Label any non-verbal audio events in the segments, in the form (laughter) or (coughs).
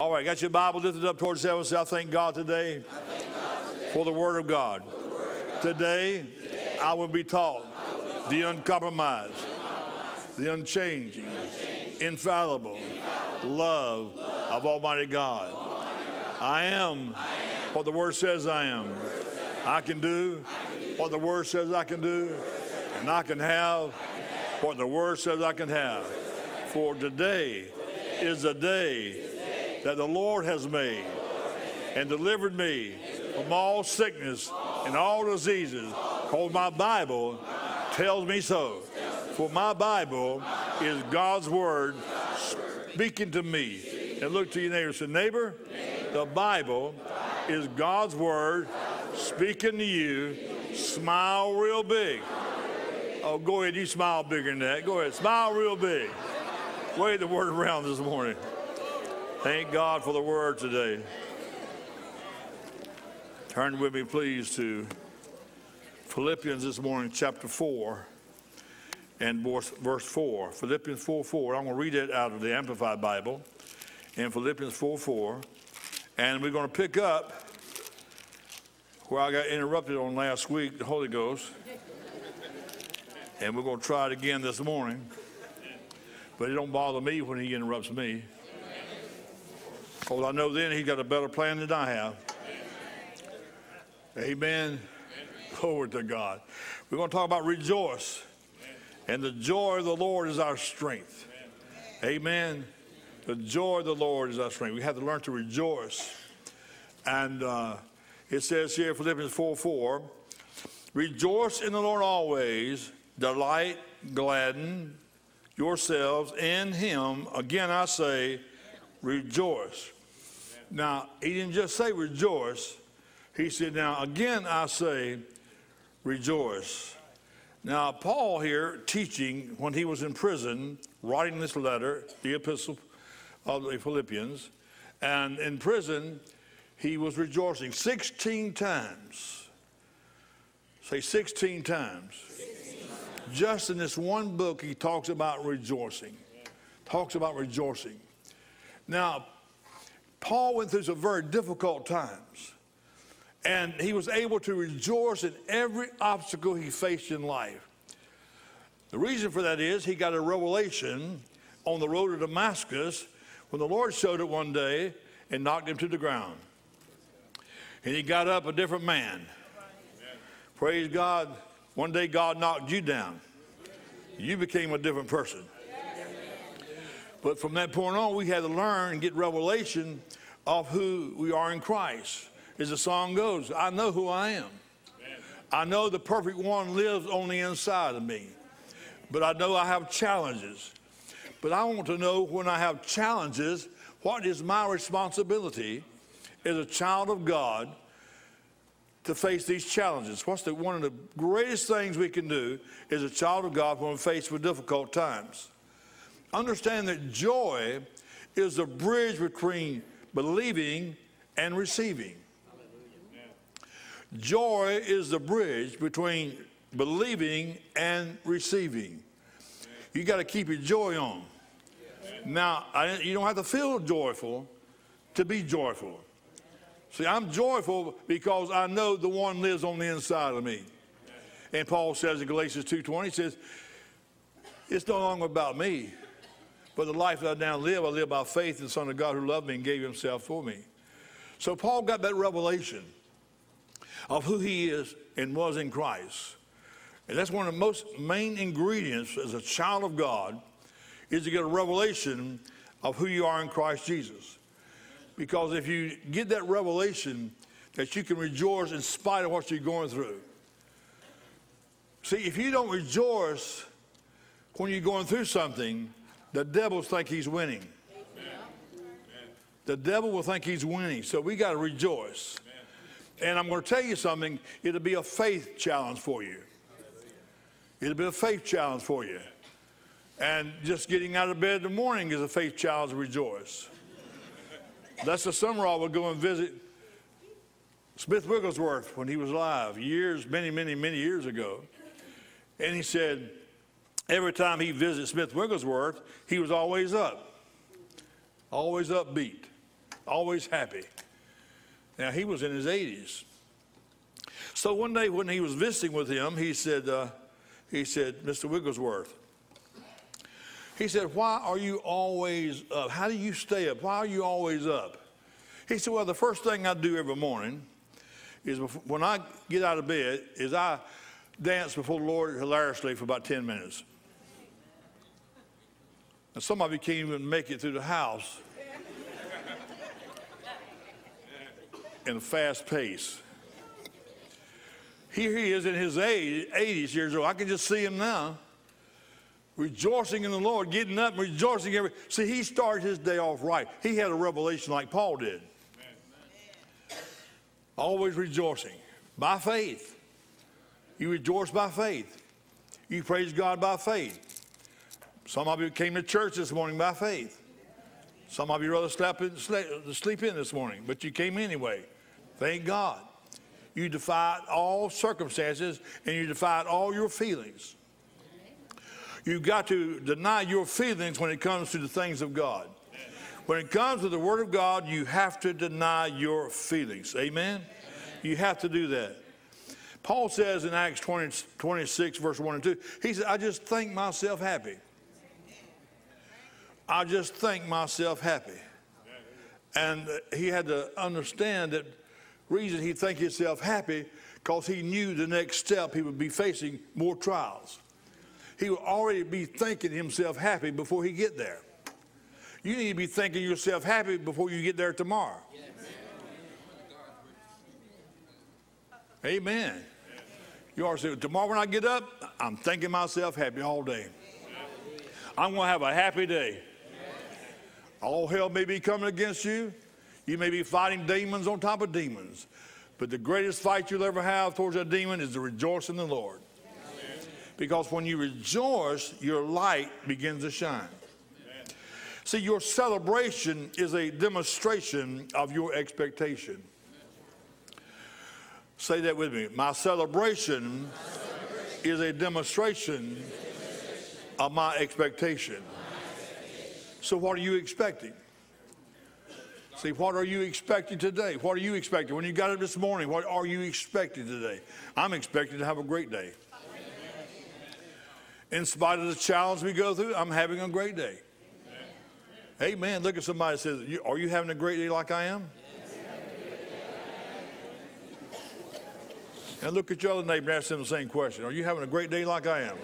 All right, got your Bible lifted up towards heaven. Say, I thank God today, for the Word of God. Today, I will be taught the uncompromised, the unchanging, infallible love of Almighty God. I am what the Word says I am. I can do what the Word says I can do, and I can have what the Word says I can have. For today is the day that the Lord has made and delivered me from all sickness and all diseases. Because my Bible tells me so. For my Bible is God's Word speaking to me. And look to your neighbor and say, Neighbor, the Bible is God's Word speaking to you. Smile real big. Oh, go ahead, you smile bigger than that. Go ahead, smile real big. Wave the word around this morning. Thank God for the word today. Turn with me, please, to Philippians this morning, chapter 4 and verse, verse 4. Philippians 4 4. I'm going to read it out of the Amplified Bible in Philippians 4 4. And we're going to pick up where I got interrupted on last week, the Holy Ghost. And we're going to try it again this morning. But it don't bother me when he interrupts me. Because I know then he's got a better plan than I have. Amen. Glory to God. We're going to talk about rejoice. And the joy of the Lord is our strength. Amen. The joy of the Lord is our strength. We have to learn to rejoice. And uh, it says here, Philippians 4 4, rejoice in the Lord always, delight, gladden yourselves in him. Again, I say, rejoice. Now, he didn't just say rejoice. He said, now, again, I say, rejoice. Now, Paul here teaching when he was in prison, writing this letter, the epistle of the Philippians, and in prison, he was rejoicing 16 times. Say 16 times. Just in this one book, he talks about rejoicing. Talks about rejoicing. Now, Paul went through some very difficult times, and he was able to rejoice in every obstacle he faced in life. The reason for that is he got a revelation on the road to Damascus when the Lord showed it one day and knocked him to the ground. And he got up a different man. Praise God. One day God knocked you down. You became a different person. But from that point on, we had to learn and get revelation of who we are in Christ. As the song goes, I know who I am. I know the perfect one lives on the inside of me. But I know I have challenges. But I want to know when I have challenges, what is my responsibility as a child of God to face these challenges. What's the, one of the greatest things we can do as a child of God when we're faced with difficult times? Understand that joy is the bridge between believing and receiving. Joy is the bridge between believing and receiving. You got to keep your joy on. Now, I, you don't have to feel joyful to be joyful. See, I'm joyful because I know the one lives on the inside of me. And Paul says in Galatians 2.20, he says, it's no longer about me, but the life that I now live, I live by faith in the Son of God who loved me and gave himself for me. So Paul got that revelation of who he is and was in Christ. And that's one of the most main ingredients as a child of God is to get a revelation of who you are in Christ Jesus. Because if you get that revelation that you can rejoice in spite of what you're going through. See, if you don't rejoice when you're going through something, the devil think he's winning. The devil will think he's winning. So we got to rejoice. And I'm going to tell you something, it'll be a faith challenge for you. It'll be a faith challenge for you. And just getting out of bed in the morning is a faith challenge to rejoice. That's the summer I would go and visit Smith Wigglesworth when he was alive, years, many, many, many years ago. And he said, every time he visited Smith Wigglesworth, he was always up, always upbeat, always happy. Now, he was in his 80s. So one day when he was visiting with him, he said, uh, he said, Mr. Wigglesworth, he said, why are you always up? How do you stay up? Why are you always up? He said, well, the first thing I do every morning is before, when I get out of bed is I dance before the Lord hilariously for about 10 minutes. And some of you can't even make it through the house (laughs) in a fast pace. Here he is in his 80s years old. I can just see him now, rejoicing in the Lord, getting up and rejoicing every. See, he started his day off right. He had a revelation like Paul did. Always rejoicing by faith. You rejoice by faith. You praise God by faith. Some of you came to church this morning by faith. Some of you rather slept in, sleep in this morning, but you came anyway. Thank God. You defied all circumstances and you defied all your feelings. You've got to deny your feelings when it comes to the things of God. When it comes to the Word of God, you have to deny your feelings. Amen? You have to do that. Paul says in Acts 20, 26, verse 1 and 2, he said, I just think myself happy. I just think myself happy. And he had to understand that reason he'd think himself happy because he knew the next step he would be facing more trials. He will already be thinking himself happy before he get there. You need to be thinking yourself happy before you get there tomorrow. Amen. You are saying, tomorrow when I get up, I'm thinking myself happy all day. I'm going to have a happy day. All hell may be coming against you. You may be fighting demons on top of demons. But the greatest fight you'll ever have towards a demon is to rejoice in the Lord. Because when you rejoice, your light begins to shine. See, your celebration is a demonstration of your expectation. Say that with me. My celebration, my celebration is a demonstration, demonstration of my expectation. my expectation. So, what are you expecting? See, what are you expecting today? What are you expecting? When you got up this morning, what are you expecting today? I'm expecting to have a great day. In spite of the challenge we go through, I'm having a great day. Amen. Look at somebody says, Are you having a great day like I am? And look at your other neighbor and ask them the same question. Are you having a great day like I am?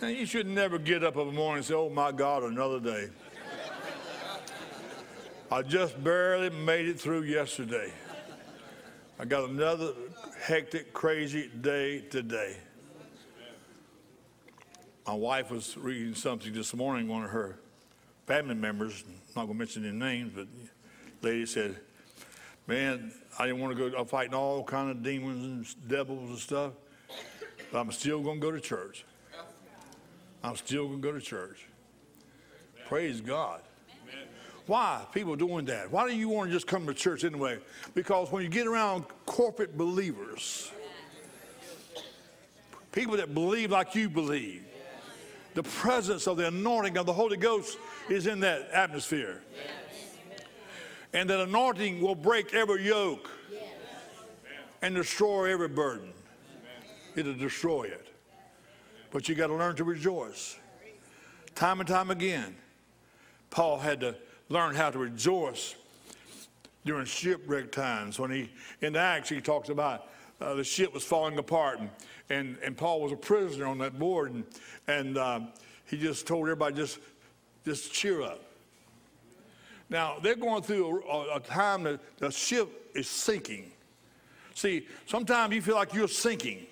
And you should never get up in the morning and say, oh my God, another day. I just barely made it through yesterday. I got another hectic, crazy day today. My wife was reading something this morning, one of her family members, I'm not going to mention their names, but lady said, man, I didn't want to go, I'm fighting all kind of demons and devils and stuff, but I'm still going to go to church. I'm still going to go to church. Praise God. Why people doing that? Why do you want to just come to church anyway? Because when you get around corporate believers, people that believe like you believe, the presence of the anointing of the Holy Ghost is in that atmosphere. And that anointing will break every yoke and destroy every burden. It'll destroy it. But you got to learn to rejoice. Time and time again, Paul had to learn how to rejoice during shipwreck times. When he, in Acts, he talks about uh, the ship was falling apart, and, and, and, Paul was a prisoner on that board, and, and uh, he just told everybody, just, just cheer up. Now, they're going through a, a time that the ship is sinking. See, sometimes you feel like you're sinking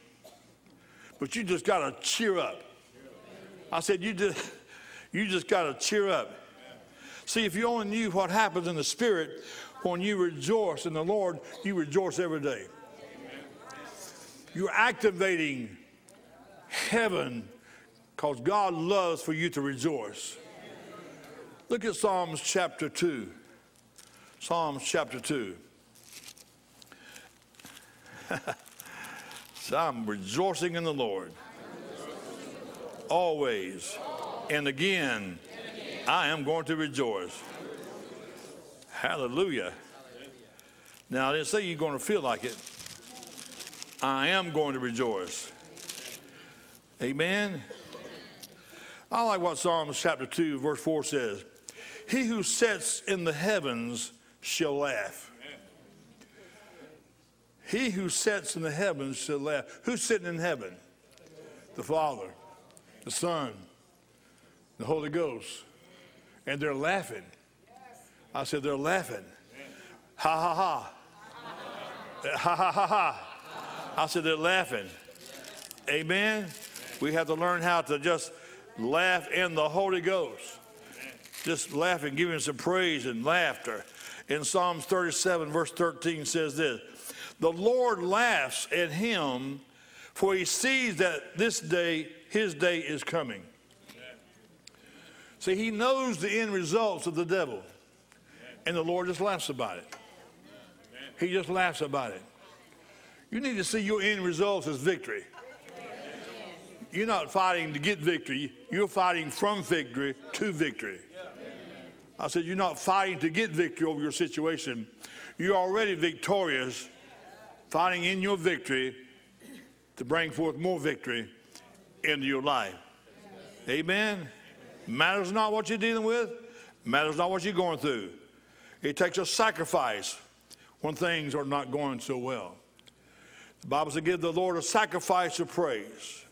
but you just got to cheer up. I said, you just, you just got to cheer up. See, if you only knew what happens in the Spirit when you rejoice in the Lord, you rejoice every day. You're activating heaven because God loves for you to rejoice. Look at Psalms chapter 2. Psalms chapter 2. (laughs) so I'm rejoicing in the Lord. Always. And again, I am going to rejoice. Hallelujah. Now, I didn't say you're going to feel like it. I am going to rejoice. Amen. I like what Psalms chapter 2, verse 4 says He who sits in the heavens shall laugh. He who sits in the heavens shall laugh. Who's sitting in heaven? The Father, the Son, the Holy Ghost. And they're laughing. I said, they're laughing. Ha ha ha. Ha ha ha ha. I said, they're laughing. Amen. We have to learn how to just laugh in the Holy Ghost. Just laughing, giving some praise and laughter. In Psalms 37, verse 13 says this The Lord laughs at him, for he sees that this day, his day is coming. See, he knows the end results of the devil, and the Lord just laughs about it. He just laughs about it. You need to see your end results as victory. You're not fighting to get victory, you're fighting from victory to victory. I said, You're not fighting to get victory over your situation. You're already victorious, fighting in your victory to bring forth more victory into your life. Amen. Matters not what you're dealing with, matters not what you're going through. It takes a sacrifice when things are not going so well. The Bible says, Give the Lord a sacrifice of praise.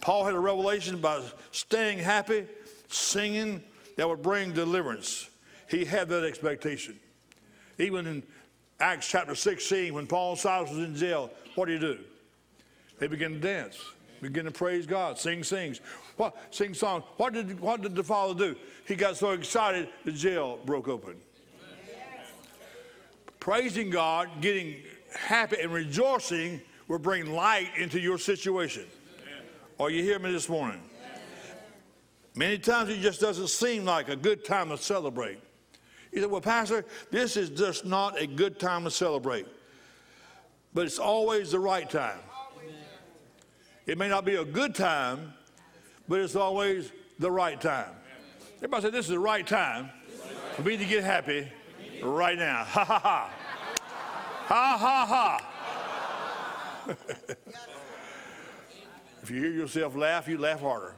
Paul had a revelation about staying happy, singing, that would bring deliverance. He had that expectation. Even in Acts chapter 16, when Paul and Silas was in jail, what do you do? They begin to dance, begin to praise God, sing sings, what, sing songs. What did, what did the father do? He got so excited, the jail broke open. Praising God, getting happy and rejoicing will bring light into your situation. Are you hearing me this morning? Many times it just doesn't seem like a good time to celebrate. You say, well, Pastor, this is just not a good time to celebrate. But it's always the right time. It may not be a good time, but it's always the right time. Everybody say, this is the right time for me to get happy right now. (laughs) Ha ha ha. Ha ha ha. (laughs) if you hear yourself laugh, you laugh harder.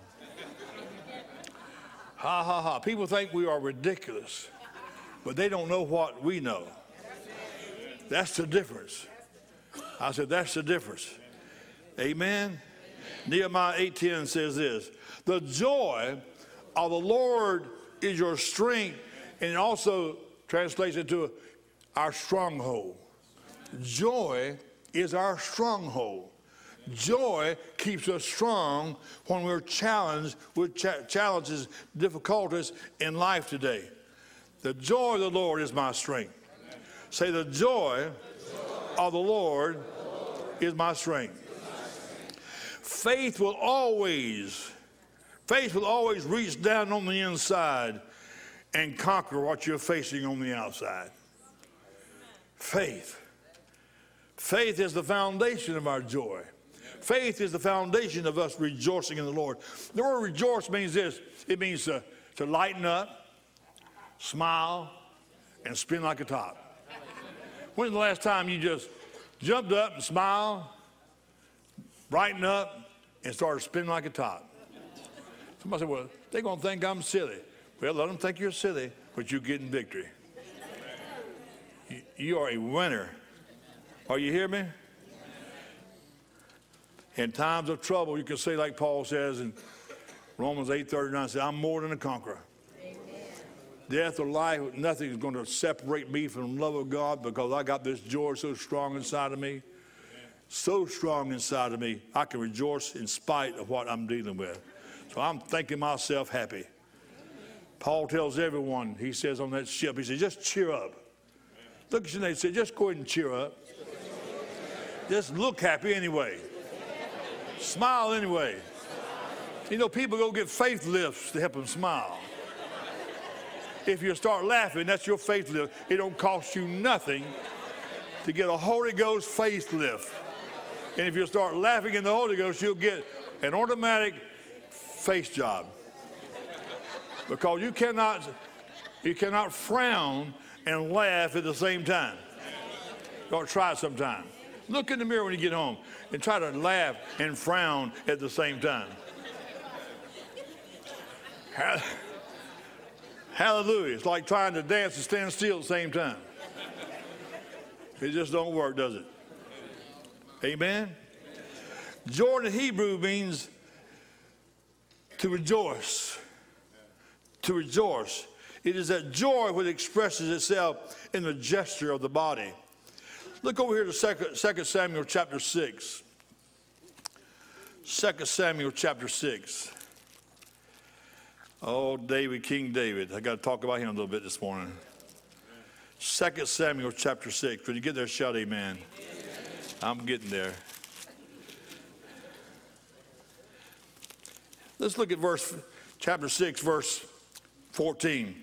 Ha ha ha. People think we are ridiculous, but they don't know what we know. That's the difference. I said, that's the difference. Amen. Nehemiah 8:10 says this: "The joy of the Lord is your strength," and it also translates into our stronghold. Joy is our stronghold. Joy keeps us strong when we're challenged with cha- challenges, difficulties in life today. The joy of the Lord is my strength. Say, the joy of the Lord is my strength. Faith will always, faith will always reach down on the inside and conquer what you're facing on the outside. Faith. Faith is the foundation of our joy. Faith is the foundation of us rejoicing in the Lord. The word rejoice means this it means to, to lighten up, smile, and spin like a top. When's the last time you just jumped up and smiled, brightened up, and started spinning like a top? Somebody said, Well, they're going to think I'm silly. Well, let them think you're silly, but you're getting victory. You, you are a winner. Are you hear me? In times of trouble, you can say like Paul says in Romans 8:39, say, I'm more than a conqueror. Death or life, nothing is going to separate me from the love of God because I got this joy so strong inside of me. So strong inside of me, I can rejoice in spite of what I'm dealing with. So I'm thinking myself happy. Paul tells everyone, he says on that ship, he says, just cheer up. Look at your neighbor and say, just go ahead and cheer up. Just look happy anyway. Smile anyway. You know, people go get faith lifts to help them smile. If you start laughing, that's your faith lift. It don't cost you nothing to get a Holy Ghost facelift. And if you start laughing in the Holy Ghost, you'll get an automatic face job. Because you cannot, you cannot frown and laugh at the same time. Or try sometime. Look in the mirror when you get home and try to laugh and frown at the same time. Hallelujah. It's like trying to dance and stand still at the same time. It just don't work, does it? Amen. Joy in Hebrew means to rejoice. To rejoice. It is that joy which expresses itself in the gesture of the body. Look over here to 2, 2 Samuel chapter 6. 2 Samuel chapter 6. Oh, David, King David. I got to talk about him a little bit this morning. 2 Samuel chapter 6. When you get there, shout amen. amen. I'm getting there. Let's look at verse chapter 6, verse 14.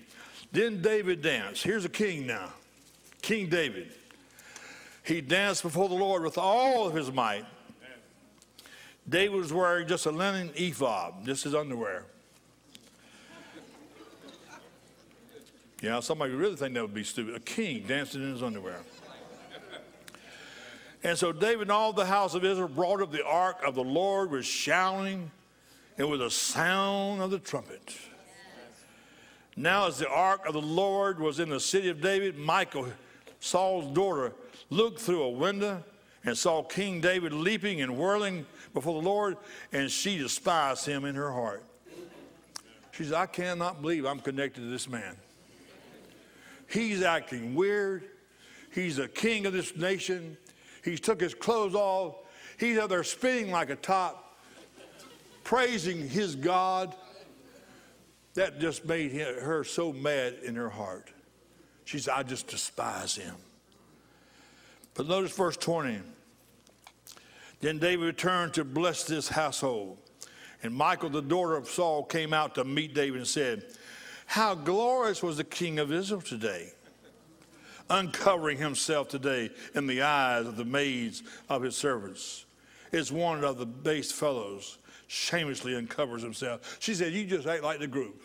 Then David danced. Here's a king now. King David. He danced before the Lord with all of his might. David was wearing just a linen ephod, just his underwear. Yeah, somebody would really think that would be stupid. A king dancing in his underwear. And so David and all the house of Israel brought up the ark of the Lord with shouting and with a sound of the trumpet. Now, as the ark of the Lord was in the city of David, Michal, Saul's daughter, looked through a window and saw King David leaping and whirling before the Lord, and she despised him in her heart. She said, I cannot believe I'm connected to this man. He's acting weird. He's the king of this nation. He's took his clothes off. He's out there spinning like a top, praising his God. That just made her so mad in her heart. She said, I just despise him. But notice verse 20. Then David returned to bless this household. And Michal, the daughter of Saul, came out to meet David and said, how glorious was the king of Israel today, uncovering himself today in the eyes of the maids of his servants. It's one of the base fellows shamelessly uncovers himself. She said, You just act like the group.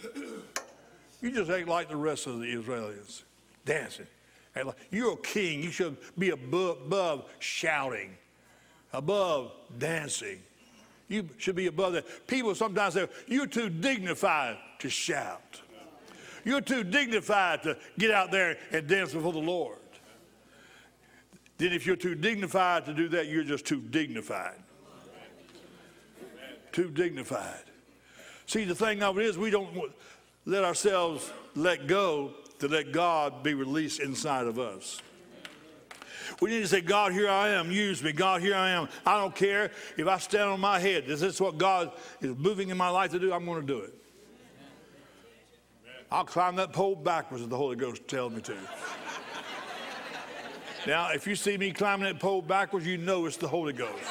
You just act like the rest of the Israelis, dancing. You're a king. You should be above, above shouting, above dancing. You should be above that. People sometimes say, You're too dignified to shout. You're too dignified to get out there and dance before the Lord. Then, if you're too dignified to do that, you're just too dignified. Too dignified. See, the thing of it is, we don't let ourselves let go to let God be released inside of us. We need to say, God, here I am, use me. God, here I am. I don't care if I stand on my head. This is this what God is moving in my life to do? I'm going to do it. I'll climb that pole backwards if the Holy Ghost tells me to. now, if you see me climbing that pole backwards, you know it's the Holy Ghost.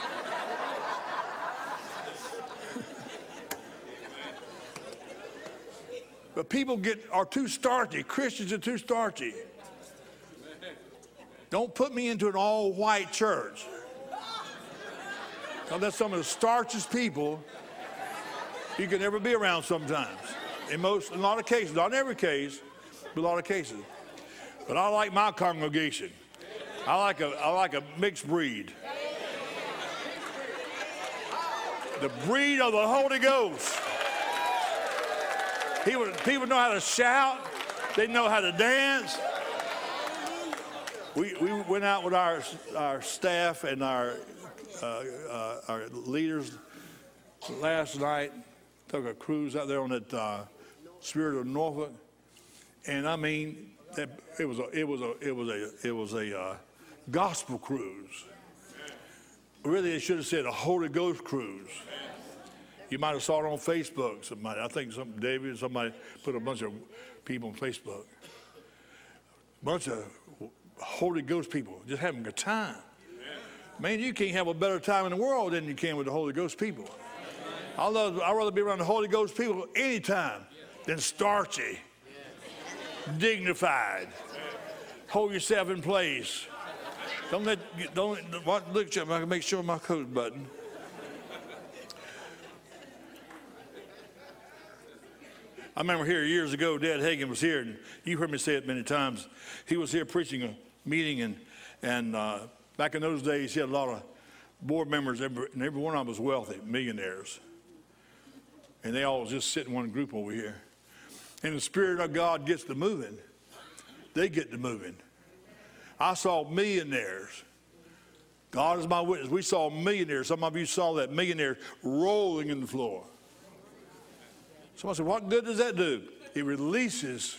but people get are too starchy. Christians are too starchy. Don't put me into an all-white church. Now, that's some of the starchiest people you can ever be around sometimes in most, in a lot of cases, not in every case, but a lot of cases. But I like my congregation. I like a, I like a mixed breed. The breed of the Holy Ghost. People, people know how to shout. They know how to dance. We, we went out with our, our staff and our, uh, uh, our leaders last night. Took a cruise out there on that uh, Spirit of Norfolk, and I mean, that it was a it was a it was a it was a uh, gospel cruise. Really, it should have said a Holy Ghost cruise. You might have saw it on Facebook. Somebody, I think some David, somebody put a bunch of people on Facebook. A bunch of Holy Ghost people just having a good time. Man, you can't have a better time in the world than you can with the Holy Ghost people. I love. I'd rather be around the Holy Ghost people anytime than starchy, dignified. Hold yourself in place. Don't let, don't, look, I can make sure my coat button. I remember here years ago, Dad Hagin was here, and you heard me say it many times. He was here preaching a meeting, and, and uh, back in those days, he had a lot of board members, and every one of them was wealthy, millionaires. And they all just sit in one group over here. And the Spirit of God gets to moving, they get to moving. I saw millionaires. God is my witness. We saw millionaires. Some of you saw that millionaire rolling in the floor. Someone said, What good does that do? It releases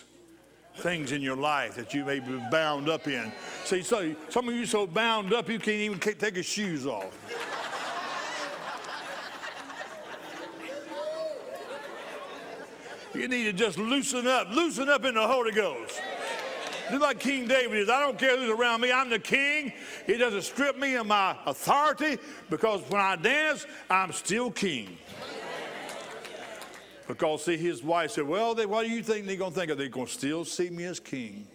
things in your life that you may be bound up in. See, so some of you so bound up you can't even take your shoes off. You need to just loosen up, loosen up in the Holy Ghost. Do like King David is. I don't care who's around me. I'm the king. He doesn't strip me of my authority because when I dance, I'm still king. Because, see, his wife said, Well, they, what do you think they're going to think of? They're going to still see me as king.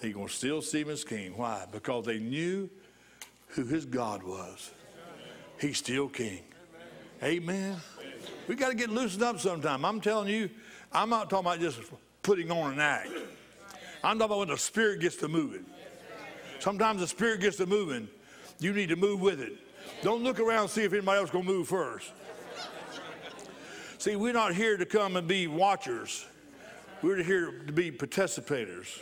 They're going to still see me as king. Why? Because they knew who his God was. He's still king. Amen. We got to get loosened up sometime. I'm telling you, I'm not talking about just putting on an act. I'm talking about when the Spirit gets to moving. Sometimes the Spirit gets to moving. You need to move with it. Don't look around and see if anybody else going to move first. See, we're not here to come and be watchers. We're here to be participators.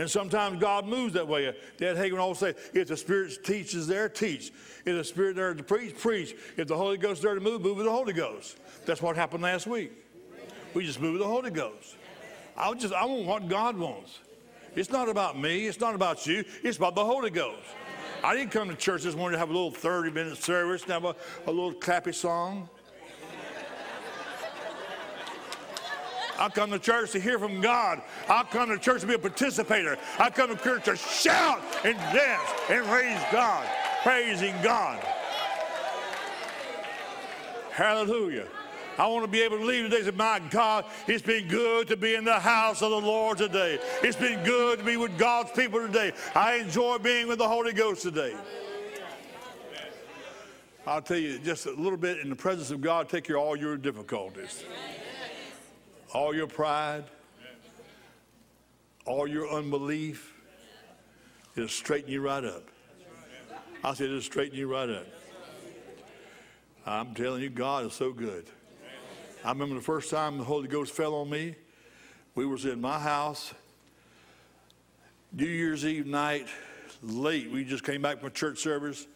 And sometimes God moves that way. Dad Hagin always say, if the Spirit teaches there, teach. If the Spirit there to preach, preach. If the Holy Ghost there to move, move with the Holy Ghost. That's what happened last week. We just moved with the Holy Ghost. I just I want what God wants. It's not about me. It's not about you. It's about the Holy Ghost. I didn't come to church this morning to have a little 30 minute service and have a, a little clappy song. I come to church to hear from God. I come to church to be a participator. I come to church to shout and dance and praise God, praising God. Hallelujah. I want to be able to leave today and say, My God, it's been good to be in the house of the Lord today. It's been good to be with God's people today. I enjoy being with the Holy Ghost today. I'll tell you just a little bit in the presence of God, take care of all your difficulties all your pride, all your unbelief, it'll straighten you right up. I said it'll straighten you right up. I'm telling you, God is so good. I remember the first time the Holy Ghost fell on me. We was in my house, New Year's Eve night, late. We just came back from church service.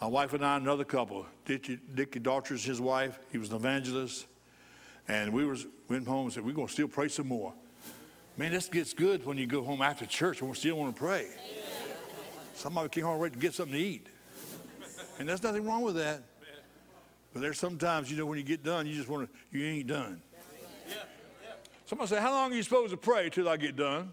My wife and I, another couple, Dickie, Dickie Daughters, his wife, he was an evangelist. And we was, went home and said, we're going to still pray some more. Man, this gets good when you go home after church and we still want to pray. Somebody came home ready to get something to eat. And there's nothing wrong with that. But there's sometimes, you know, when you get done, you just want to, you ain't done. Somebody say, how long are you supposed to pray till I get done?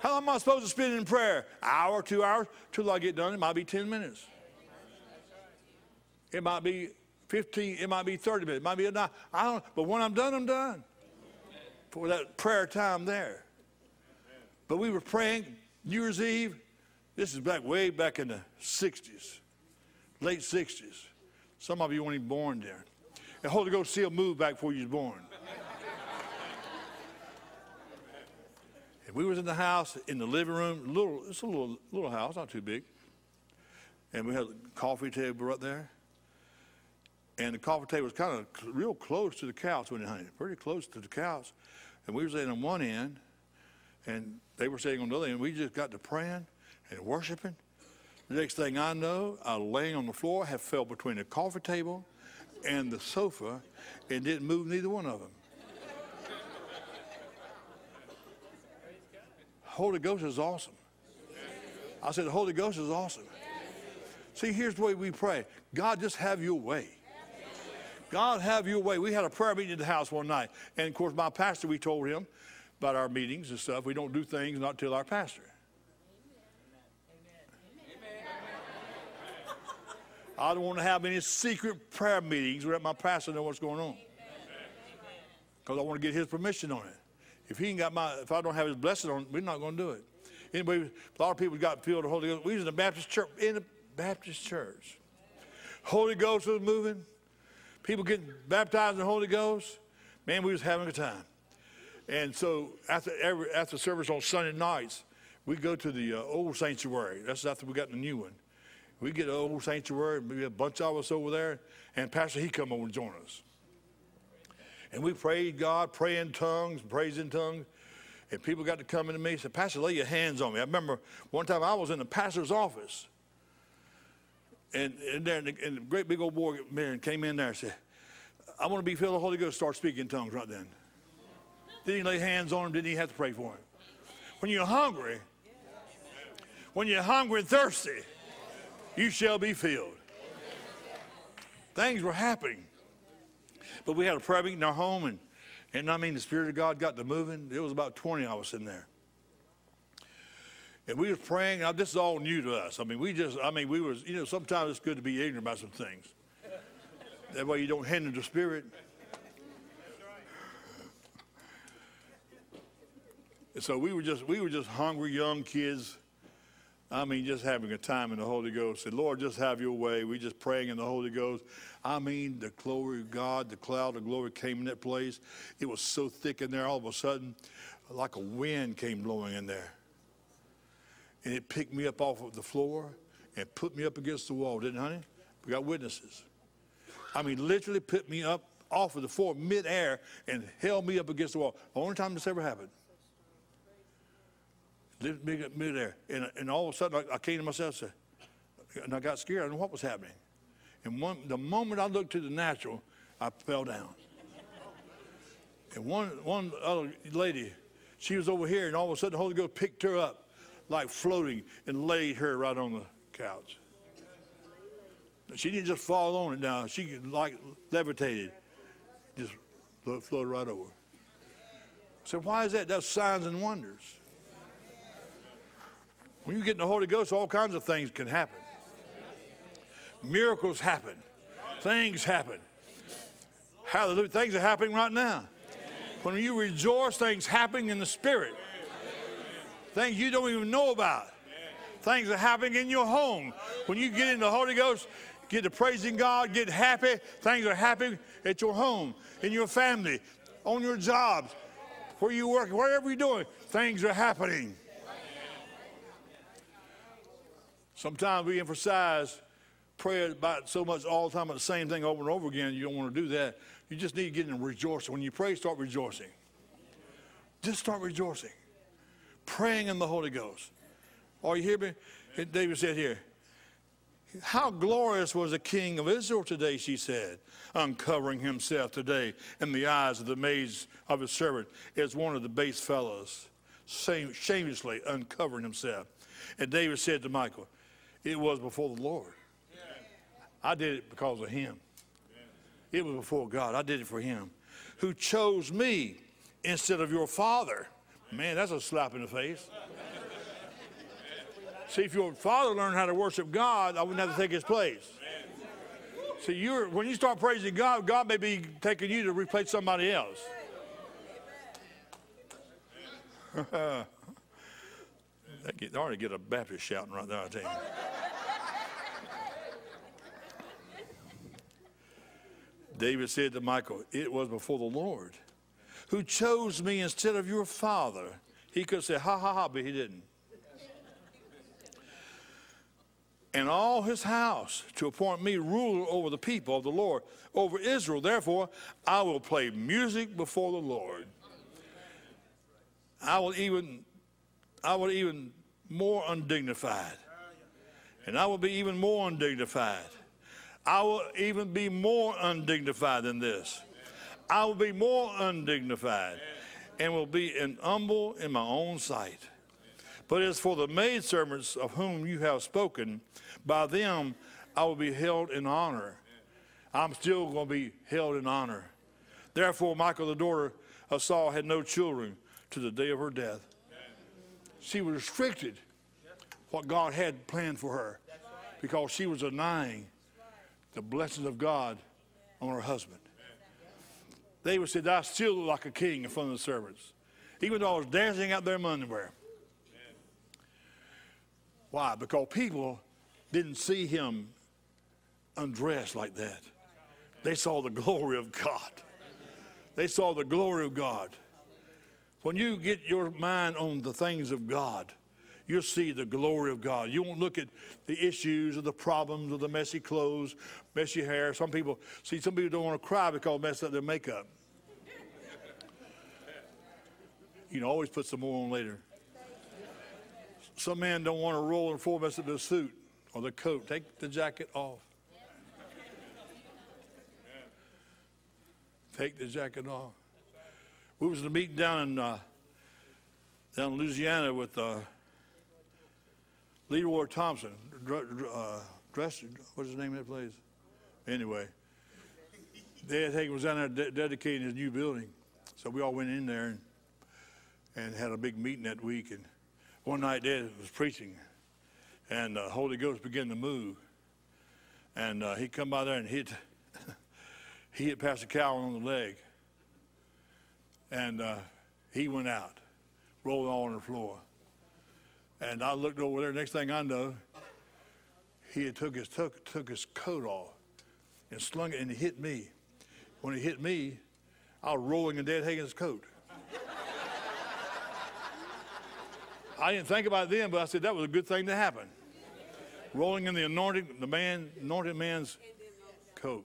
How long am I supposed to spend in prayer? Hour, two hours, till I get done? It might be 10 minutes. It might be 15, it might be 30 minutes, it might be a night. I don't but when I'm done, I'm done. For that prayer time there. But we were praying New Year's Eve. This is back way back in the 60s, late 60s. Some of you weren't even born there. The Holy Ghost still moved back before you was born. (laughs) and we was in the house, in the living room, little, it's a little, little house, not too big. And we had a coffee table right there. And the coffee table was kind of real close to the couch when it hunted, pretty close to the couch. And we were sitting on one end, and they were sitting on the other end. We just got to praying and worshiping. The next thing I know, I laying on the floor, have fell between the coffee table and the sofa, and didn't move neither one of them. Holy Ghost is awesome. I said, the Holy Ghost is awesome. See, here's the way we pray God, just have your way. God, have your way. We had a prayer meeting in the house one night. And of course, my pastor, we told him about our meetings and stuff. We don't do things not till our pastor. I don't want to have any secret prayer meetings without my pastor know what's going on. Because I want to get his permission on it. If he ain't got my, if I don't have his blessing on it, we're not going to do it. Anybody, a lot of people got filled with the Holy Ghost. We was in the Baptist church, in the Baptist church. Holy Ghost was moving. People getting baptized in the Holy Ghost. Man, we was having a time. And so after every after service on Sunday nights, we go to the uh, old sanctuary. That's after we got the new one. We get the old sanctuary, maybe a bunch of us over there, and Pastor he come over and join us. And we prayed God, pray in tongues, praise in tongues. And people got to come into me and say, Pastor, lay your hands on me. I remember one time I was in the pastor's office. And, and there, and the, great big old boy came in there and said, I want to be filled with the Holy Ghost, start speaking in tongues right then. Didn't he lay hands on him? Didn't he have to pray for him? When you're hungry, when you're hungry and thirsty, you shall be filled. Things were happening. But we had a prayer meeting in our home, and, and I mean, the Spirit of God got to moving. It was about 20 of us in there. And we was praying. Now, this is all new to us. I mean, we just, I mean, we was, you know, sometimes it's good to be ignorant about some things. That way you don't hinder the Spirit. And so we were just, we were just hungry young kids. I mean, just having a time in the Holy Ghost. And Lord, just have your way. We just praying in the Holy Ghost. I mean, the glory of God, the cloud of glory came in that place. It was so thick in there, all of a sudden, like a wind came blowing in there. And it picked me up off of the floor and put me up against the wall, didn't it, honey? We got witnesses. I mean, literally put me up off of the floor midair and held me up against the wall. Only time this ever happened. Lifted me up midair. And, and all of a sudden, I, I came to myself and, and I got scared. I didn't know what was happening. And one, the moment I looked to the natural, I fell down. And one, one other lady, she was over here, and all of a sudden the Holy Ghost picked her up, like floating, and laid her right on the couch. She didn't just fall on it now. She like levitated, just floated right over. So why is that? That's signs and wonders. When you get in the Holy Ghost, all kinds of things can happen. Miracles happen. Things happen. Hallelujah. Things are happening right now. When you rejoice, things happening in the spirit. Things you don't even know about. Things are happening in your home. When you get in the Holy Ghost, get to praising God, get happy. Things are happening at your home, in your family, on your jobs, where you work, wherever you're doing. Things are happening. Sometimes we emphasize prayer about so much all the time about the same thing over and over again. You don't want to do that. You just need to get in rejoicing. When you pray, start rejoicing. Just start rejoicing. Praying in the Holy Ghost. Are you hear me? David said here, how glorious was the king of Israel today, she said, uncovering himself today in the eyes of the maids of his servant as one of the base fellows, shamelessly uncovering himself. And David said to Michal, It was before the Lord. I did it because of him. It was before God. I did it for him. Who chose me instead of your father. Man, that's a slap in the face. See, if your father learned how to worship God, I wouldn't have to take his place. See, you're, when you start praising God, God may be taking you to replace somebody else. (laughs) I already get a Baptist shouting right there, I tell you. David said to Michal, It was before the Lord who chose me instead of your father. He could say, Ha ha ha, but he didn't. And all his house to appoint me ruler over the people of the Lord, over Israel. Therefore, I will play music before the Lord. I will even, I will even more undignified. And I will be even more undignified. I will even be more undignified than this. I will be more undignified and will be humble in my own sight. But as for the maidservants of whom you have spoken, by them I will be held in honor. I'm still going to be held in honor. Therefore, Michal, the daughter of Saul, had no children to the day of her death. She was restricted what God had planned for her because she was denying the blessings of God on her husband. David said, I still look like a king in front of the servants, even though I was dancing out there in my underwear. Why? Because people didn't see him undressed like that. They saw the (laughs) glory of God. They saw the glory of God. When you get your mind on the things of God, you'll see the glory of God. You won't look at the issues or the problems or the messy clothes, messy hair. Some people see some people don't want to cry because mess up their makeup. You know, always put some more on later. Some men don't want to roll and four mess up their suit or their coat. Take the jacket off. Take the jacket off. We was in a meeting down in uh, down in Louisiana with uh, Leroy Thompson, uh, dress, what's his name that place? Anyway, Dad Hagin was down there de- dedicating his new building. So we all went in there and, and had a big meeting that week. And one night Dad was preaching, and the uh, Holy Ghost began to move. And uh, he come by there and hit, (laughs) he hit Pastor Cowan on the leg. And uh, he went out, rolled all on the floor. And I looked over there. Next thing I know, he had took his took, took his coat off and slung it, and it hit me. When it hit me, I was rolling in Dad Hagin's coat. I didn't think about it then, but I said that was a good thing to happen. Rolling in the anointed, the man, anointed man's coat.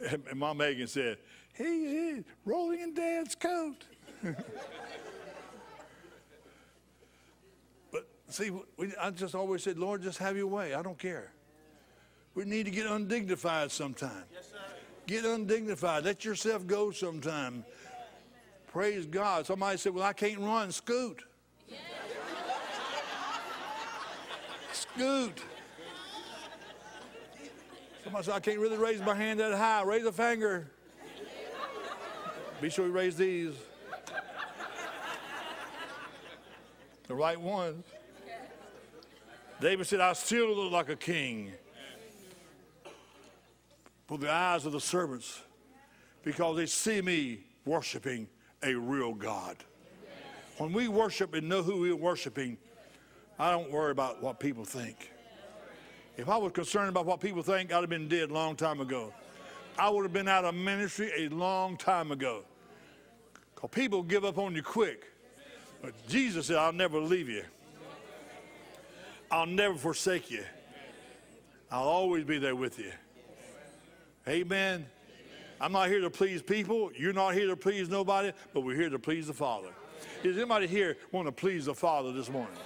And, and Mom Hagin said, He's rolling in Dad's coat. (laughs) but see, we, I just always said, Lord, just have your way. I don't care. We need to get undignified sometime. Yes, get undignified. Let yourself go sometime. Praise God. Somebody said, Well, I can't run. Scoot. (laughs) Scoot. Somebody said, I can't really raise my hand that high. Raise a finger. Be sure you raise these. The right ones. David said, I still look like a king for the eyes of the servants because they see me worshiping a real God. When we worship and know who we're worshiping, I don't worry about what people think. If I was concerned about what people think, I'd have been dead a long time ago. I would have been out of ministry a long time ago. Because people give up on you quick. But Jesus said, I'll never leave you. I'll never forsake you. I'll always be there with you. Amen. I'm not here to please people. You're not here to please nobody, but we're here to please the Father. Is anybody here want to please the Father this morning?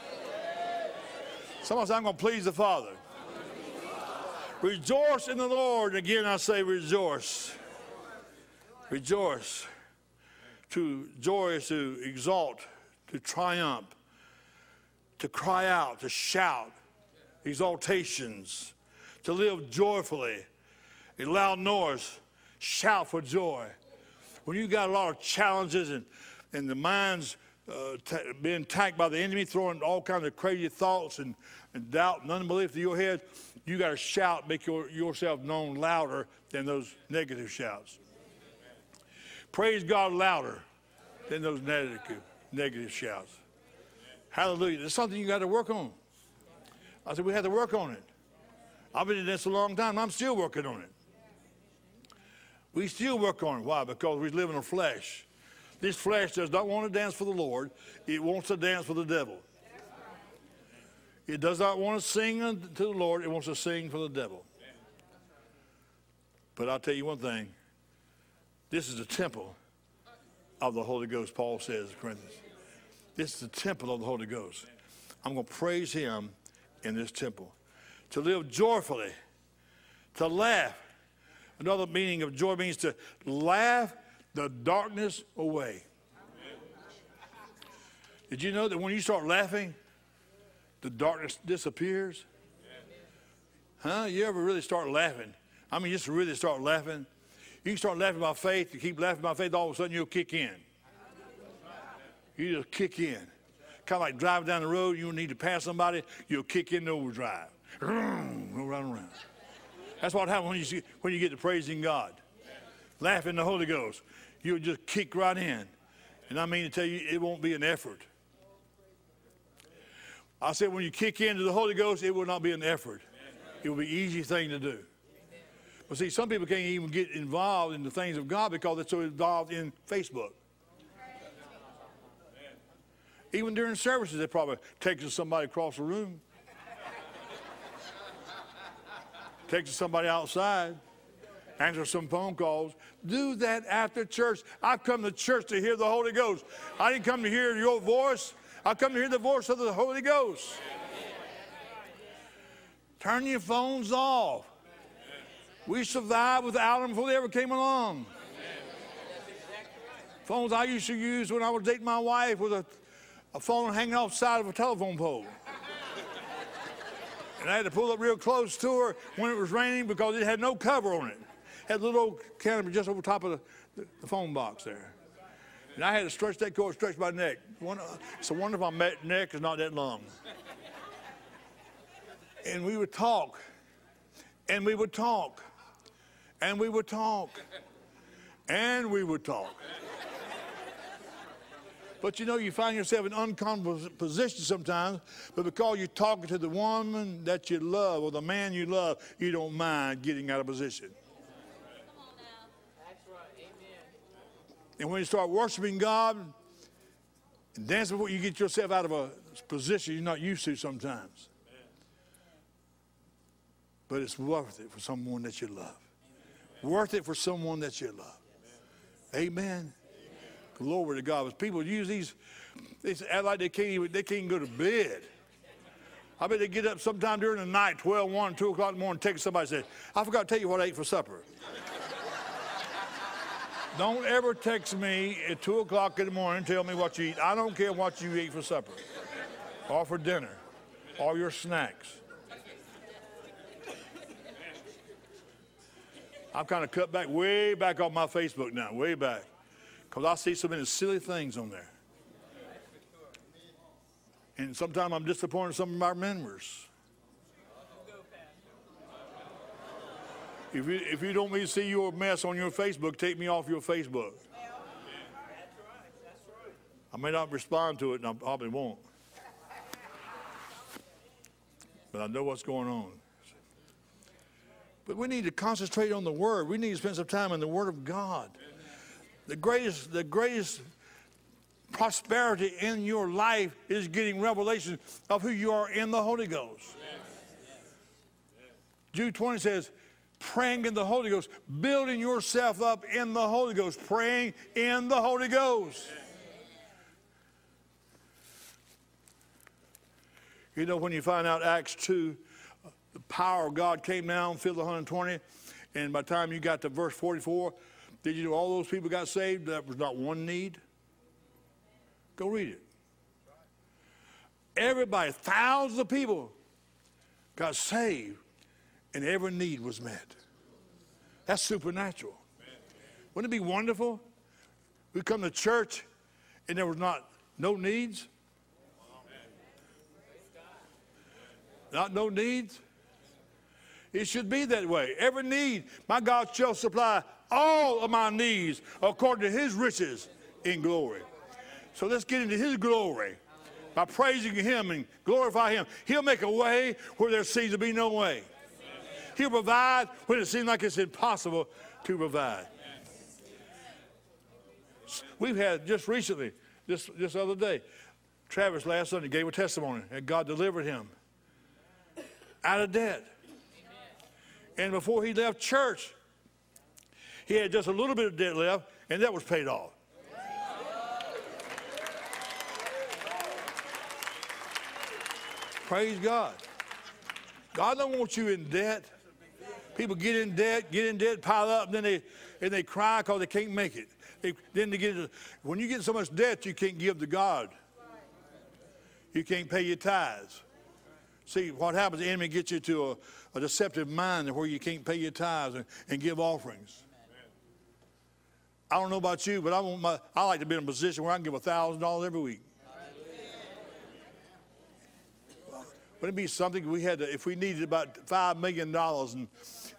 Someone say, I'm going to please the Father. Rejoice in the Lord. Again, I say rejoice. Rejoice. To joy is to exalt, to triumph, to cry out, to shout, exaltations, to live joyfully, a loud noise, shout for joy. When you got a lot of challenges and, and the mind's uh, t- being attacked by the enemy, throwing all kinds of crazy thoughts and, and doubt and unbelief to your head, you got to shout, make your, yourself known louder than those negative shouts. Praise God louder than those negative, negative shouts. Hallelujah. There's something you got to work on. I said, we have to work on it. I've been in this a long time. I'm still working on it. We still work on it. Why? Because we live in flesh. This flesh does not want to dance for the Lord, it wants to dance for the devil. It does not want to sing to the Lord, it wants to sing for the devil. But I'll tell you one thing this is the temple of the Holy Ghost, Paul says in Corinthians. This is the temple of the Holy Ghost. I'm going to praise Him in this temple. To live joyfully, to laugh. Another meaning of joy means to laugh the darkness away. Did you know that when you start laughing, the darkness disappears? Huh? You ever really start laughing? I mean, just really start laughing. You can start laughing by faith. You keep laughing by faith, all of a sudden you'll kick in. You just kick in. Kind of like driving down the road, you need to pass somebody, you'll kick in the overdrive. Go right around. That's what happens when you, see, when you get to praising God. Laughing the Holy Ghost. You'll just kick right in. And I mean to tell you, it won't be an effort. I said, when you kick into the Holy Ghost, it will not be an effort. It will be an easy thing to do. But see, some people can't even get involved in the things of God because they're so involved in Facebook. Even during services, they probably texting somebody across the room, texting somebody outside, answer some phone calls. Do that after church. I've come to church to hear the Holy Ghost. I didn't come to hear your voice. I come to hear the voice of the Holy Ghost. Turn your phones off. We survived without them before they ever came along. Phones I used to use when I was dating my wife with a, a phone hanging off the side of a telephone pole. And I had to pull up real close to her when it was raining because it had no cover on it. had a little old canopy just over top of the, the, the, phone box there. And I had to stretch that cord, stretch my neck. One, it's a wonder if my neck is not that long. And we would talk, and we would talk, and we would talk, and we would talk. But you know, you find yourself in uncomfortable positions sometimes, but because you're talking to the woman that you love or the man you love, you don't mind getting out of position. And when you start worshiping God and dancing before you get yourself out of a position you're not used to sometimes. But it's worth it for someone that you love. Worth it for someone that you love. Amen. Glory to God. But people use these, they act like they can't even, they can't go to bed. I bet they get up sometime during the night, 12, 1, 2 o'clock in the morning, text somebody and say, I forgot to tell you what I ate for supper. (laughs) don't ever text me at 2 o'clock in the morning and tell me what you eat. I don't care what you eat for supper or for dinner or your snacks. I've kind of cut back way back off my Facebook now, way back. Because I see so many silly things on there. And sometimes I'm disappointed in some of our members. If you, if you don't want me to see your mess on your Facebook, take me off your Facebook. I may not respond to it, and I probably won't. But I know what's going on. But we need to concentrate on the Word. We need to spend some time in the Word of God the greatest, the greatest prosperity in your life is getting revelation of who you are in the Holy Ghost. Jude 20 says, praying in the Holy Ghost, building yourself up in the Holy Ghost, praying in the Holy Ghost. You know, when you find out Acts 2, the power of God came down, filled the 120, and by the time you got to verse 44, did you know all those people got saved? That was not one need. Go read it. Everybody, thousands of people got saved, and every need was met. That's supernatural. Wouldn't it be wonderful? We come to church and there was not no needs. Not no needs. It should be that way. Every need, my God shall supply all of my needs according to his riches in glory. So let's get into his glory by praising him and glorify him. He'll make a way where there seems to be no way. He'll provide when it seems like it's impossible to provide. We've had just recently, this, this other day, Travis last Sunday gave a testimony that God delivered him out of debt. And before he left church, he had just a little bit of debt left, and that was paid off. Praise God. God don't want you in debt. People get in debt, get in debt, pile up, and then they and they cry because they can't make it. They, then they get when you get so much debt, you can't give to God. You can't pay your tithes. See what happens? The enemy gets you to a, a deceptive mind where you can't pay your tithes and, and give offerings. I don't know about you, but I want my I like to be in a position where I can give a thousand dollars every week. Wouldn't it be something we had to, if we needed about five million dollars and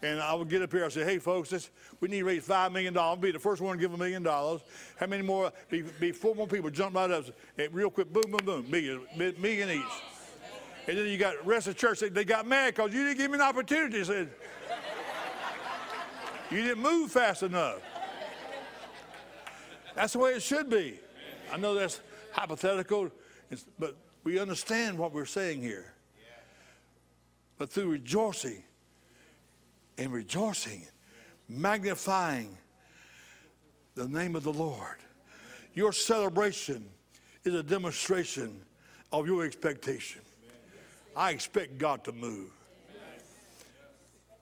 and I would get up here and say, hey folks, this, we need to raise five million dollars. Be the first one to give a million dollars. How many more? Be, be four more people jump right up, and real quick, boom, boom, boom, million, million each. And then you got the rest of the church, they, they got mad because you didn't give me an opportunity. Said, you didn't move fast enough. That's the way it should be. I know that's hypothetical, but we understand what we're saying here. But through rejoicing and rejoicing, magnifying the name of the Lord, your celebration is a demonstration of your expectation. I expect God to move.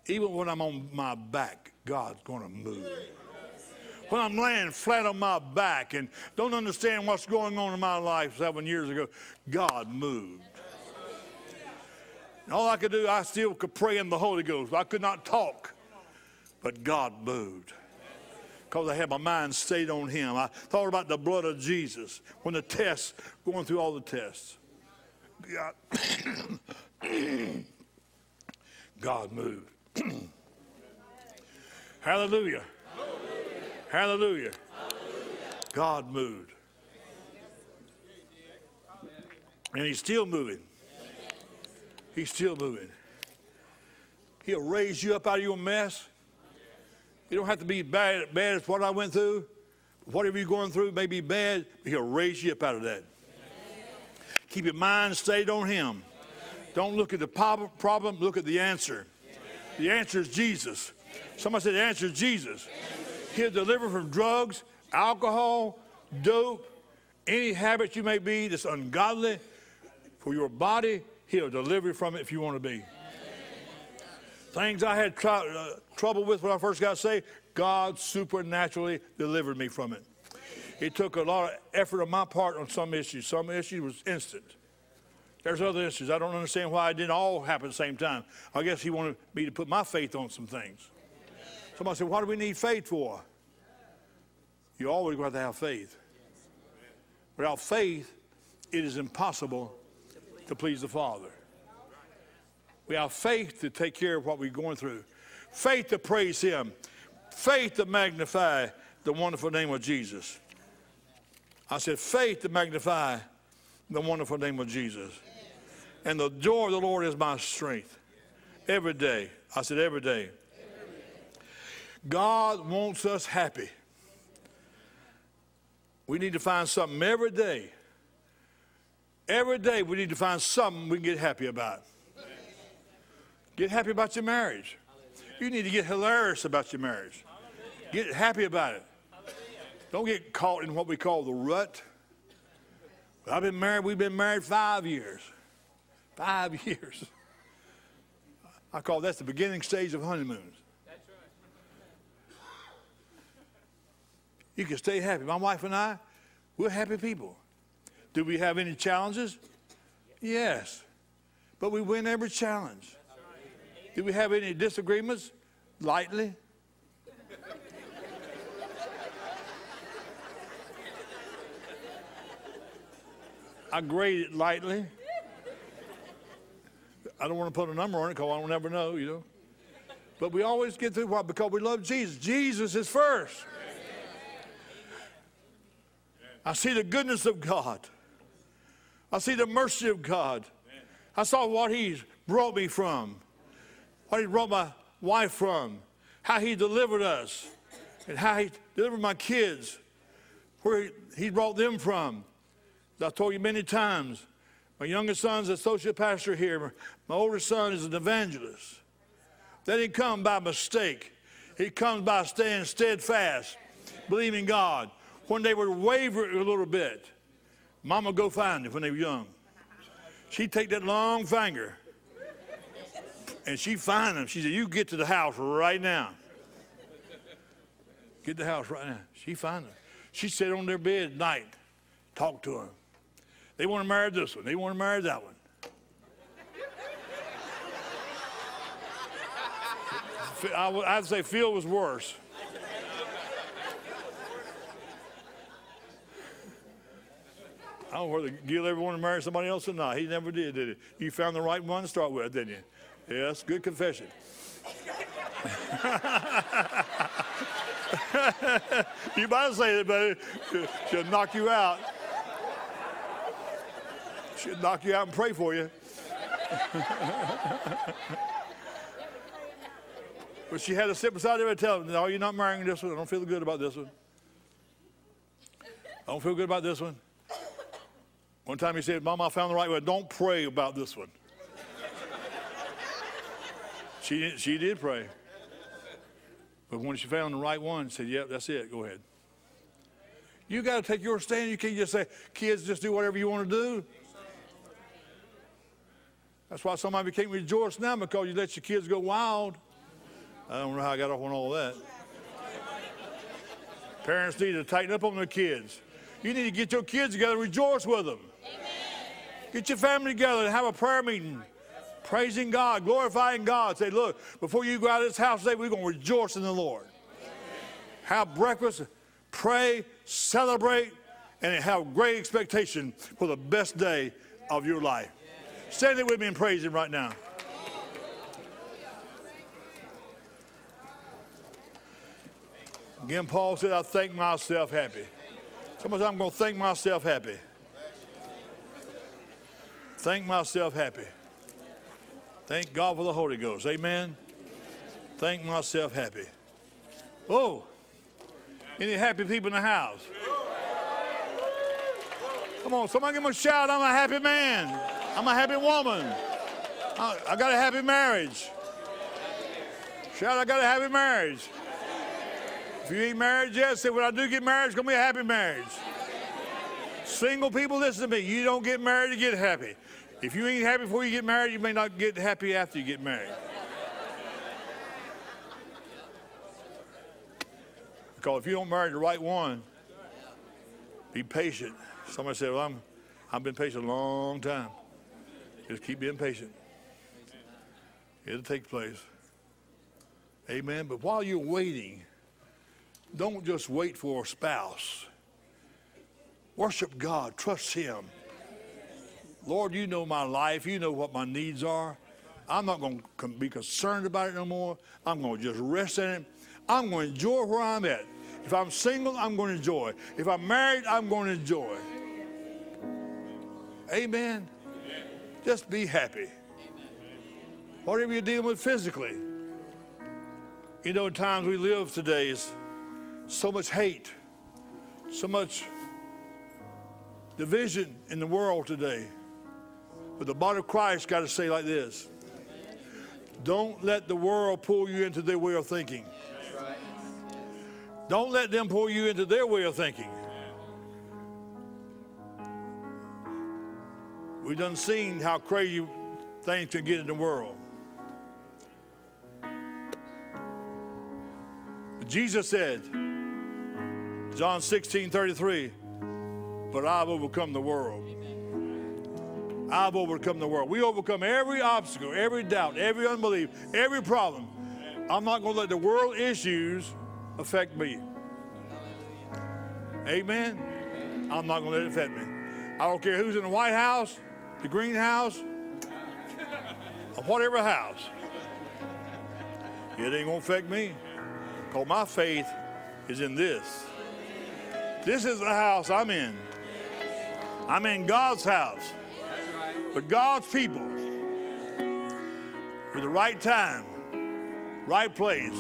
Even when I'm on my back, God's going to move. When I'm laying flat on my back and don't understand what's going on in my life seven years ago, God moved. And all I could do, I still could pray in the Holy Ghost. I could not talk, but God moved because I had my mind stayed on Him. I thought about the blood of Jesus when the tests, going through all the tests. God, (coughs) God moved. (coughs) Hallelujah. Hallelujah. Hallelujah. God moved. And He's still moving. He's still moving. He'll raise you up out of your mess. You don't have to be bad, bad as what I went through. Whatever you're going through may be bad, but He'll raise you up out of that. Keep your mind stayed on Him. Don't look at the problem, look at the answer. The answer is Jesus. Somebody said the answer is Jesus. He'll deliver from drugs, alcohol, dope, any habit you may be that's ungodly for your body. He'll deliver you from it if you want to be. Things I had tr- uh, trouble with when I first got saved, God supernaturally delivered me from it. It took a lot of effort on my part on some issues. Some issues was instant. There's other issues. I don't understand why it didn't all happen at the same time. I guess he wanted me to put my faith on some things. Somebody said, What do we need faith for? You always got to have faith. Without faith, it is impossible to please the Father. We have faith to take care of what we're going through, faith to praise Him, faith to magnify the wonderful name of Jesus. I said, faith to magnify the wonderful name of Jesus. And the joy of the Lord is my strength. Every day. I said, every day. God wants us happy. We need to find something every day. Every day we need to find something we can get happy about. Get happy about your marriage. You need to get hilarious about your marriage. Get happy about it. Don't get caught in what we call the rut. I've been married, we've been married five years. Five (laughs) years. I call that the beginning stage of honeymoons. You can stay happy. My wife and I, we're happy people. Do we have any challenges? Yes. But we win every challenge. Do we have any disagreements? Lightly. I grade it lightly. I don't want to put a number on it because I will never know, you know. But we always get through what? Because we love Jesus. Jesus is first. I see the goodness of God. I see the mercy of God. I saw what He's brought me from, what He brought my wife from, how He delivered us, and how He delivered my kids, where He, he brought them from. As I told you many times, my youngest son's associate pastor here. My older son is an evangelist. That didn't come by mistake. He comes by staying steadfast, believing God. When they were waver a little bit, Mama go find them when they were young. She'd take that long finger and she'd find them. She said, You get to the house right now. Get the house right now. She'd find them. She'd sit on their bed at night, talk to them. They want to marry this one. They want to marry that one. I'd say Phil was worse. I don't know whether Gil ever wanted to marry somebody else or not. He never did, did he? You found the right one to start with, didn't you? Yes, good confession. (laughs) you might say it, but she'll knock you out. She'll knock you out and pray for you. (laughs) but she had to sit beside him and tell him, No, you're not marrying this one. I don't feel good about this one. I don't feel good about this one. One time he said, Mom, I found the right way. Don't pray about this one. she, did, she did pray. But when she found the right one, she said, Yep, that's it. Go ahead. You got to take your stand. You can't just say, kids, just do whatever you want to do. That's why somebody can't rejoice now because you let your kids go wild. I don't know how I got off on all that. Parents need to tighten up on their kids. You need to get your kids together and rejoice with them. Get your family together and have a prayer meeting. Praising God, glorifying God. Say, look, before you go out of this house today, we're going to rejoice in the Lord. Amen. Have breakfast, pray, celebrate, and have great expectation for the best day of your life. Stand there with me and praise Him right now. Again, Paul said, I think myself happy. Somebody I'm going to think myself happy. Think myself happy. Thank God for the Holy Ghost. Amen. Thank myself happy. Oh, any happy people in the house? Come on, somebody give me a shout. I'm a happy man. I'm a happy woman. I, I got a happy marriage. Shout, I got a happy marriage. If you ain't married yet, say, when I do get married, it's going to be a happy marriage. Single people, listen to me. You don't get married to get happy. If you ain't happy before you get married, you may not get happy after you get married. Because if you don't marry the right one, be patient. Somebody said, Well, I'm, I've been patient a long time. Just keep being patient. It'll take place. Amen. But while you're waiting, don't just wait for a spouse. Worship God, trust Him. Lord, you know my life, you know what my needs are. I'm not going to be concerned about it no more. I'm going to just rest in it. I'm going to enjoy where I'm at. If I'm single, I'm going to enjoy. If I'm married, I'm going to enjoy. Amen. Just be happy. Whatever you're dealing with physically. You know, in times we live today is so much hate, so much division in the world today. But the body of Christ got to say like this Don't let the world pull you into their way of thinking. Don't let them pull you into their way of thinking. We've done seen how crazy things can get in the world. Jesus said, John 16, 33, but I've overcome the world. I've overcome the world. We overcome every obstacle, every doubt, every unbelief, every problem. I'm not going to let the world issues affect me. Amen. I'm not going to let it affect me. I don't care who's in the White House, the greenhouse, or whatever house. It ain't going to affect me. Because my faith is in this. This is the house I'm in. I'm in God's house. But God's people, with the right time, right place,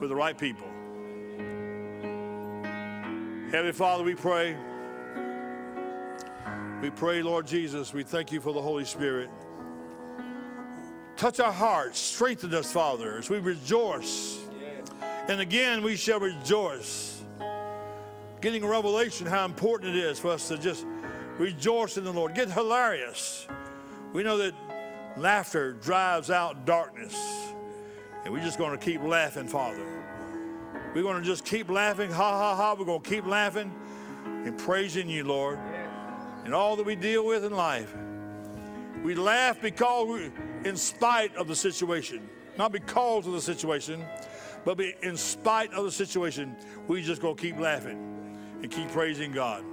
with the right people. Heavenly Father, we pray. We pray, Lord Jesus, we thank you for the Holy Spirit. Touch our hearts, strengthen us, Father, as we rejoice. And again, we shall rejoice. Getting a revelation how important it is for us to just rejoice in the Lord. Get hilarious. We know that laughter drives out darkness. And we're just going to keep laughing, Father. We're going to just keep laughing. Ha, ha, ha. We're going to keep laughing and praising you, Lord and all that we deal with in life. We laugh because we, in spite of the situation, not because of the situation, but in spite of the situation, we just gonna keep laughing and keep praising God.